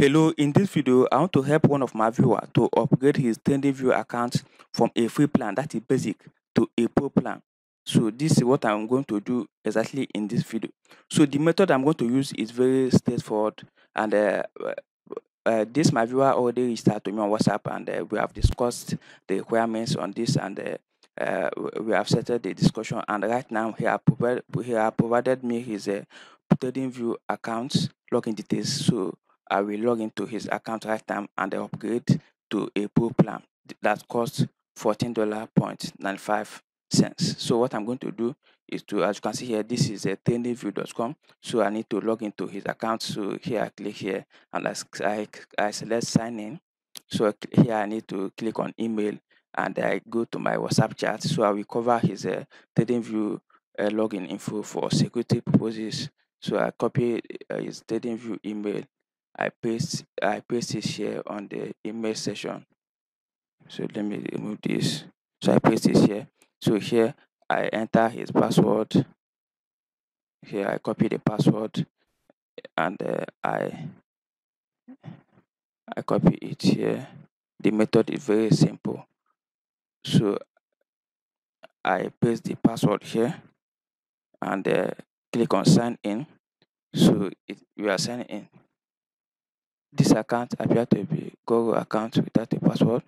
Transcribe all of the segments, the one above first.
Hello, in this video, I want to help one of my viewer to upgrade his TradingView account from a free plan, that is basic, to a pro plan. So this is what I'm going to do exactly in this video. So the method I'm going to use is very straightforward and uh, uh, this my viewer already reached out to me on WhatsApp and uh, we have discussed the requirements on this and uh, uh, we have settled the discussion and right now he have provided, he provided me his uh, TradingView account login details. So I will log into his account right now and upgrade to a pro plan that costs $14.95 cents. So what I'm going to do is to, as you can see here, this is a tradingview.com. So I need to log into his account. So here I click here and I, I select sign in. So here I need to click on email and I go to my WhatsApp chat. So I will cover his uh, TradingView uh, login info for security purposes. So I copy uh, his TradingView email I paste I paste it here on the email section. So let me remove this. So I paste it here. So here I enter his password. Here I copy the password and uh, I I copy it here. The method is very simple. So I paste the password here and uh, click on sign in. So it, we are signing in. This account appears to be Google account without a password.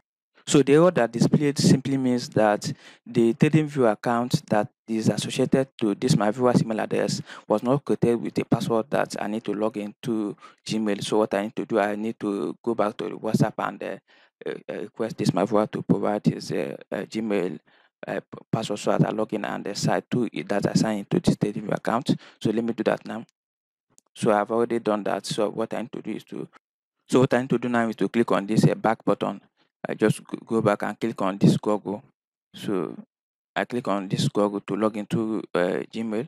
So the error that displayed simply means that the TradingView account that is associated to this my viewer's email address was not created with a password that I need to log into Gmail. So what I need to do, I need to go back to WhatsApp and uh, uh, request this my viewer to provide his uh, uh Gmail uh, password so that I log in and decide to that I sign into this TradingView account. So let me do that now. So I've already done that. So what I need to do is to so what I need to do now is to click on this uh, back button. I just go back and click on this Google. So I click on this Google to log into uh, Gmail.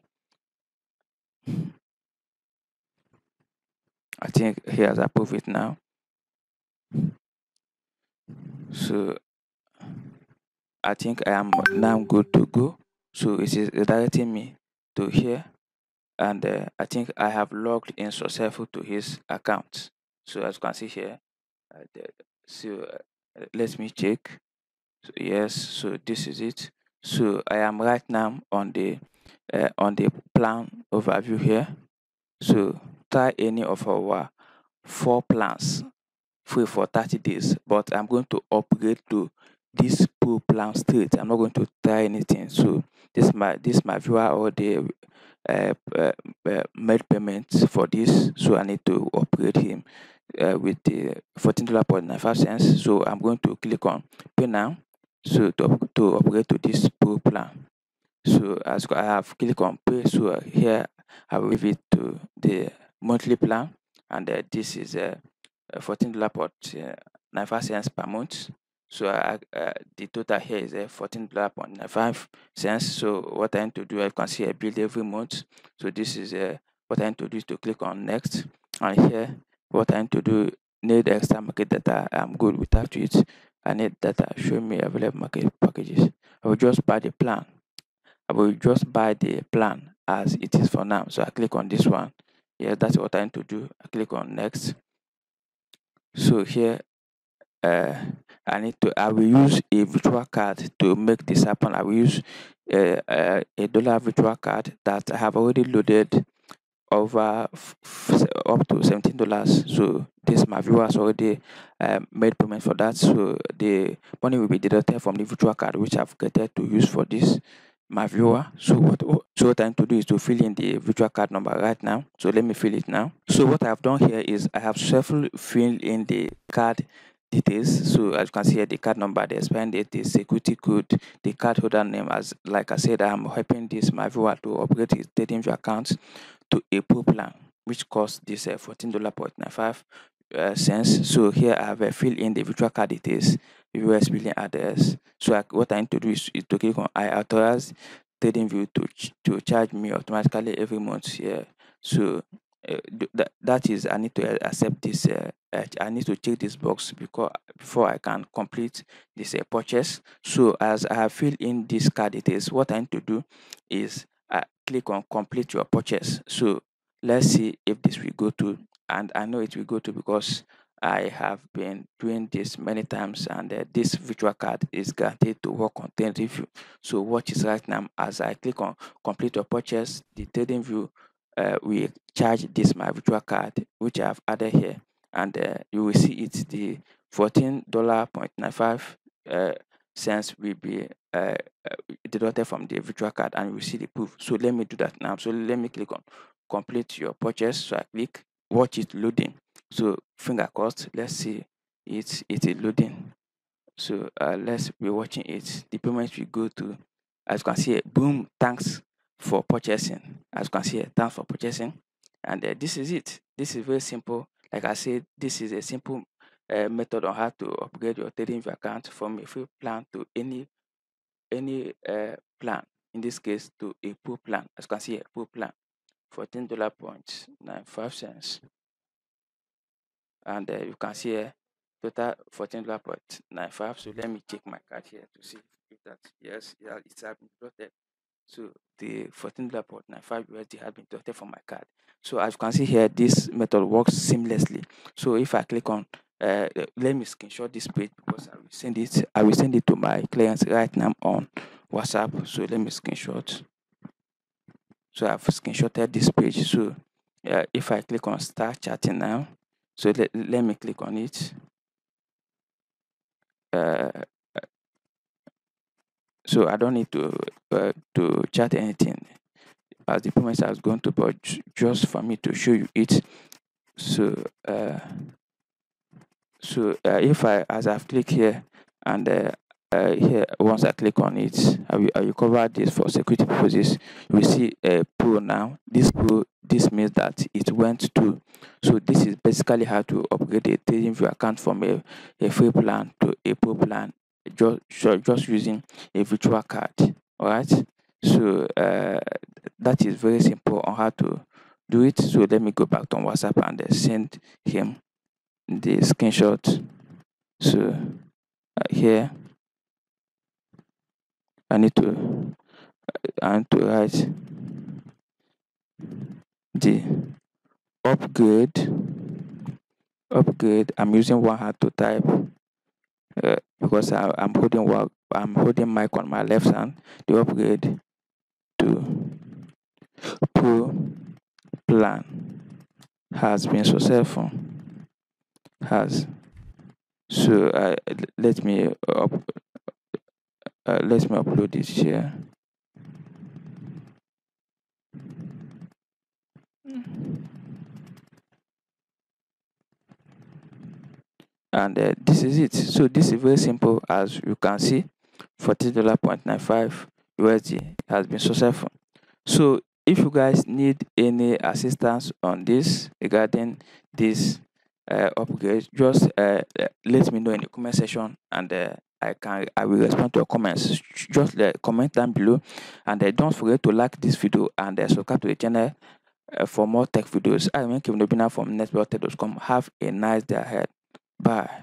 I think he has approved it now. So I think I am now good to go. So it is directing me to here and uh, I think I have logged in successful to his account. So as you can see here, uh, the, so uh, let me check. So yes, so this is it. So I am right now on the uh, on the plan overview here. So try any of our four plans free for 30 days, but I'm going to upgrade to this pro plan straight. I'm not going to try anything. So this my this my viewer already uh, uh, uh, made payments for this, so I need to upgrade him uh, with the $14.95 cents. So I'm going to click on pay now. So to, to upgrade to this pro plan. So as I have clicked on pay, so here I will leave it to the monthly plan, and uh, this is uh, $14.95 cents per month. So uh, uh, the total here is uh, $14.95 cents. So what I need to do, I can see I build every month. So this is uh, what I need to do is to click on next, and here what I need to do need extra market data. I'm good without it. I need data. Show me available market packages. I will just buy the plan. I will just buy the plan as it is for now. So I click on this one. Yeah, that's what I need to do. I click on next. So here, uh, I need to. I will use a virtual card to make this happen. I will use uh, uh, a dollar virtual card that I have already loaded over up to seventeen dollars. So this my viewers already um, made payment for that. So the money will be deducted from the virtual card which I've created to use for this my viewer. So what so what I need to do is to fill in the virtual card number right now. So let me fill it now. So what I've done here is I have shuffled filled in the card details. So as you can see here, the card number, the expiry date, the security code, the card holder name. As like I said, I'm helping this my viewer to upgrade his TradingView account to a pro plan which costs this uh, $14.95 uh, cents. So here I have uh, filled in the virtual card details, US billing address. So I, what I need to do is, is to click on I authorize TradingView to ch to charge me automatically every month here. So uh, that that is I need to uh, accept this. Uh, uh, I need to check this box because before I can complete this uh, purchase. So as I have filled in this card details, what I need to do is click on complete your purchase. So let's see if this will go to and I know it will go to because I have been doing this many times and uh, this virtual card is guaranteed to work on TradingView. So watch it right now as I click on complete your purchase, the TradingView uh, will charge this my virtual card which I have added here and uh, you will see it's the $14.95 uh, cents we be uh, uh, deducted from the virtual card and we see the proof. So let me do that now. So let me click on complete your purchase. So I click watch it loading. So finger crossed. Let's see it it is loading. So uh, let's be watching it. The payment will go to as you can see boom thanks for purchasing as you can see thanks for purchasing and uh, this is it this is very simple like i said this is a simple uh, method on how to upgrade your trading account from a free plan to any any uh, plan in this case to a pro plan. As you can see a pro plan $14.95 and uh, you can see here total $14.95 so let me check my card here to see if that yes yeah, it's has been deducted so the $14.95 USD has been deducted from my card. So as you can see here this method works seamlessly. So if I click on uh, let me screenshot this page because I will send it I will send it to my clients right now on WhatsApp. So let me screenshot. So I've screenshotted this page. So uh, if I click on start chatting now so let, let me click on it. Uh, so I don't need to uh, to chat anything. As the promise I was going to but just for me to show you it. So uh, so uh, if I as I click here and uh, uh, here once I click on it I will, I cover this for security purposes. You will see a pro now. This pro this means that it went to so this is basically how to upgrade a TradingView account from a, a free plan to a pro plan just just using a virtual card. All right so uh, that is very simple on how to do it. So let me go back to whatsapp and uh, send him the screenshot so uh, here. I need to uh, I need to write the upgrade upgrade. I'm using one hand to type uh, because I, I'm holding work I'm holding mic on my left hand. The upgrade to pro plan has been successful has. So uh, let me up uh, let me upload this here. And uh, this is it. So this is very simple. As you can see $40.95 USD has been successful. So if you guys need any assistance on this regarding this uh, upgrade just uh, let me know in the comment section and uh, I can I will respond to your comments just uh, comment down below and uh, don't forget to like this video and uh, subscribe to the channel uh, for more tech videos. I'm Kevin Obinna from netblogtech.com. Have a nice day ahead. Bye.